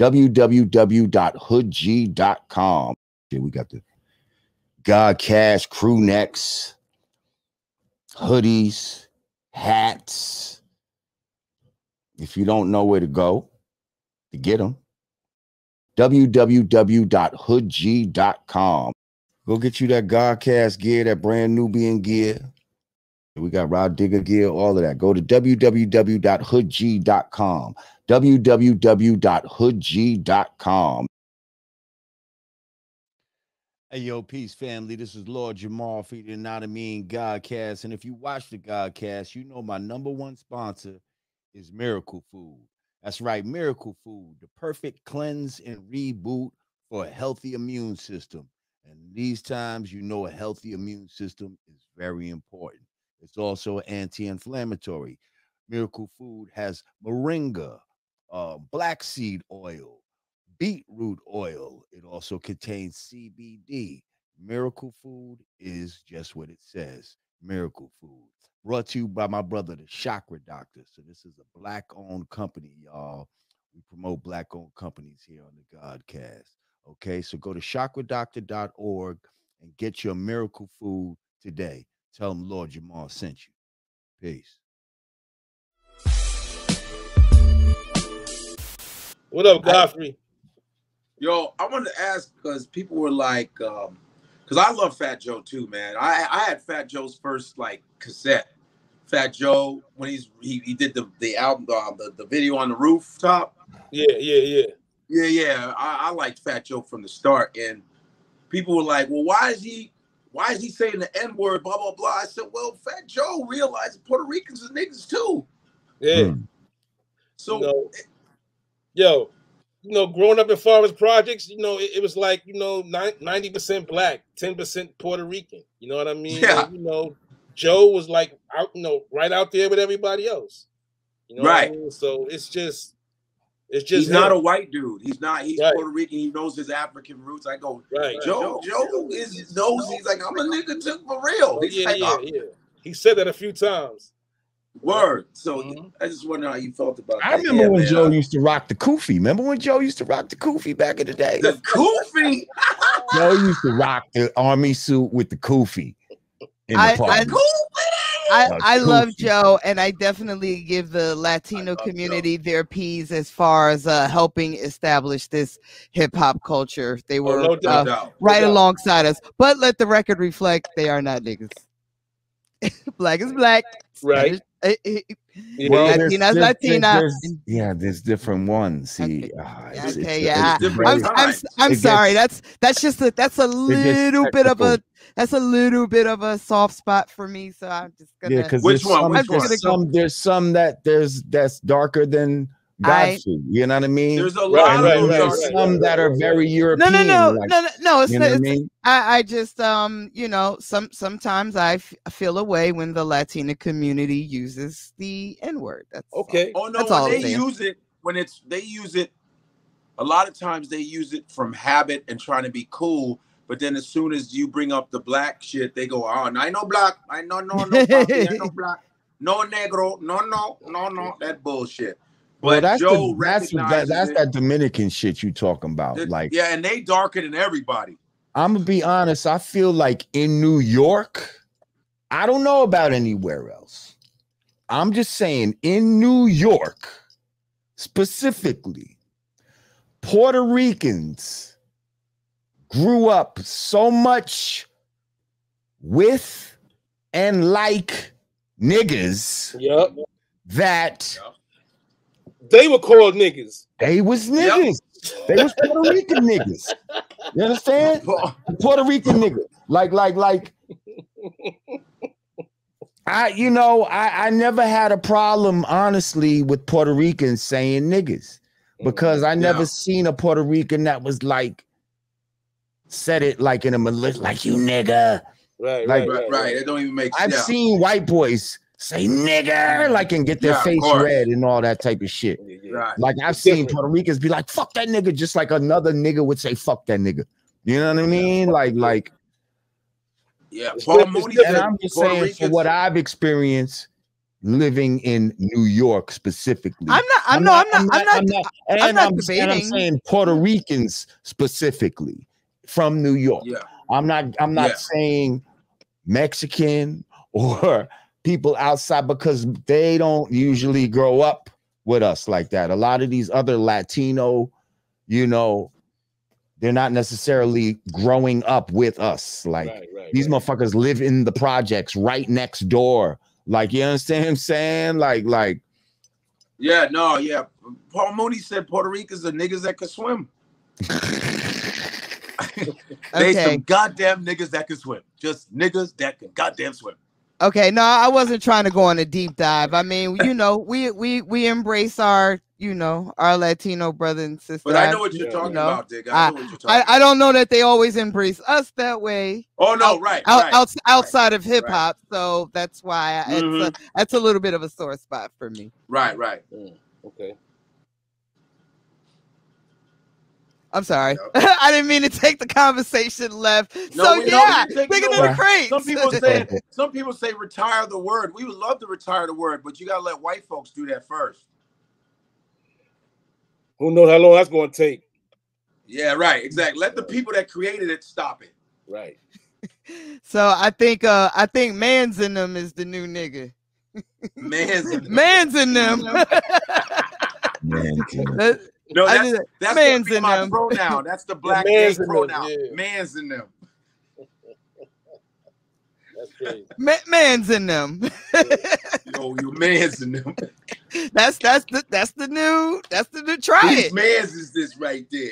www.hoodgee.com. Yeah, we got the Godcast crew necks, hoodies, hats. If you don't know where to go to get them, www.hoodgee.com. Go get you that Godcast gear, that brand Nubian gear. We got Rah Digga gear, all of that. Go to www.hoodgee.com. www.hoodgee.com. Hey, yo, peace, family. This is Lord Jamar feeding Yanadameen Godcast. And if you watch the Godcast, you know my number one sponsor is Miracle Food. That's right, Miracle Food, the perfect cleanse and reboot for a healthy immune system. And these times, you know, a healthy immune system is very important. It's also anti inflammatory. Miracle Food has moringa, uh, black seed oil, beetroot oil. It also contains CBD. Miracle Food is just what it says Miracle Food. Brought to you by my brother, the Chakra Doctor. So, this is a black owned company, y'all. We promote black owned companies here on the Godcast. Okay, so go to chakradoctor.org and get your miracle food today. Tell them Lord Jamar sent you. Peace. What up, Godfrey? Yo, I wanted to ask because people were like, um, because I love Fat Joe too, man. I I had Fat Joe's first like cassette. Fat Joe when he's he, he did the the album uh, the the video on the rooftop. Yeah, yeah, yeah. Yeah, yeah. I, I liked Fat Joe from the start, and people were like, "Well, why is he? Why is he saying the N word?" Blah blah blah. I said, "Well, Fat Joe realized Puerto Ricans are niggas too." Yeah. Hmm. So You know, yo, you know, growing up in Forest Projects, you know, it, it was like, you know, ninety percent black, ten percent Puerto Rican. You know what I mean? Yeah. And, you know, Joe was like out, you know, right out there with everybody else. You know, what I Right. mean? So it's just, it's just he's not a white dude. He's not. He's Right. Puerto Rican. He knows his African roots. I go, right. Joe. Joe is knows. He's like, I'm a nigga too for real. Oh, He's yeah, like, yeah, "Oh, yeah. He said that a few times. word. So Mhm. I just wonder how you felt about. I that. remember Yeah, when man. Joe used to rock the kufi. Remember when Joe used to rock the kufi back in the day? the kufi. Joe used to rock the army suit with the kufi in the I- park. I- kufi. I, I love. Joe, and I definitely give the Latino love Joe. community their P's as far as uh, helping establish this hip hop culture. They Oh, were no uh, doubt. right doubt. alongside us. But let the record reflect they are not niggas. black is black. Right. Spanish- eh, eh, Well, yeah. there's- Latina's there's- Latina. there's- and- yeah, there's different ones. See, Okay. Ah, yeah, it's- okay, it's- yeah, it's different I'm, I'm. I'm sorry. gets- That's that's just a that's a little bit of a that's a little bit of a soft spot for me. So I'm just gonna Yeah, because Which there's one? some, Which there's one? some there's some that there's that's darker than I- Godfrey. You know what I mean? There's a lot and right, of right, there's right. some that are very European. no no like, no no no. It's you not, know what I mean? I, I just um you know some sometimes I f- feel a way when the Latina community uses the N word. That's all. Okay. Oh no, That's all they saying. use it, when it's they use it, a lot of times they use it from habit and trying to be cool. But then as soon as you bring up the black shit, they go, "Oh, I know black. I know no no papi, I know black. No negro. No no no no that bullshit." But Well, that's Joe the, that's that, that's it. that Dominican shit you talking about. That- like, yeah, and they darker than everybody. I'm gonna be honest. I feel like in New York, I don't know about anywhere else. I'm just saying in New York, specifically, Puerto Ricans grew up so much with and like niggas Yep. that They were called niggas. they was Yep. niggas. They was Puerto Rican niggas. You understand? Puerto Rican nigga. Like, like, like. I, you know, I, I never had a problem, honestly, with Puerto Ricans saying niggas mm-hmm. because I never Yeah. seen a Puerto Rican that was like said it like in a malicious, like you nigga. Right, Like- right, Right, right. It don't even make I've sense. seen white boys say nigger, like and get their Yeah, face red and all that type of shit. Yeah, yeah. Right. Like I've It's seen different. Puerto Ricans be like, fuck that nigga, just like another nigga would say, fuck that nigga. You know what I mean? Like, like, Yeah. It's Paul Mooney and I'm just Puerto saying for what I've experienced, living in New York specifically. I'm not. I'm, no. I'm not. I'm not. I'm not, and I'm I'm, not and I'm saying Puerto Ricans specifically from New York. Yeah. I'm not. I'm not Yeah. saying Mexican or people outside because they don't usually grow up with us like that. A lot of these other Latino, you know, they're not necessarily growing up with us. Like right, right. these right. motherfuckers live in the projects right next door. Like you understand what I'm saying? Like, like Yeah, no, yeah. Paul Mooney said Puerto Ricans are niggas that can swim. They Okay. some goddamn niggas that can swim. Just niggas that can goddamn swim. Okay, no, I wasn't trying to go on a deep dive. I mean, you know, we we we embrace our, you know, our Latino brother and sister. But I know what you're talking You know, about, Dick. I know what you're talking I, about. I don't know that they always embrace us that way oh no, out- right, out, right. outs- outside of hip hop. So that's why I, Mhm. it's a, that's a little bit of a sore spot for me. right, right. Mm, okay. I'm sorry, I didn't mean to take the conversation left. No, so we- yeah, we didn't take it thinking of the crates. Some people say some people say retire the word. We would love to retire the word, but you gotta let white folks do that first. Who knows how long that's going to take? Yeah, right, exactly. Let the people that created it stop it. Right. so I think uh I think man's in them is the new nigga. Man's in them. Man's in them. man, That- No, I that's that's man's gonna be in my them. pronoun. That's the black man's gay them, pronoun. yeah. Man's in them. That's crazy. Ma- man's in them. Yo, you man's in them. that's that's the that's the new that's the new try Whose it. man's is this right there?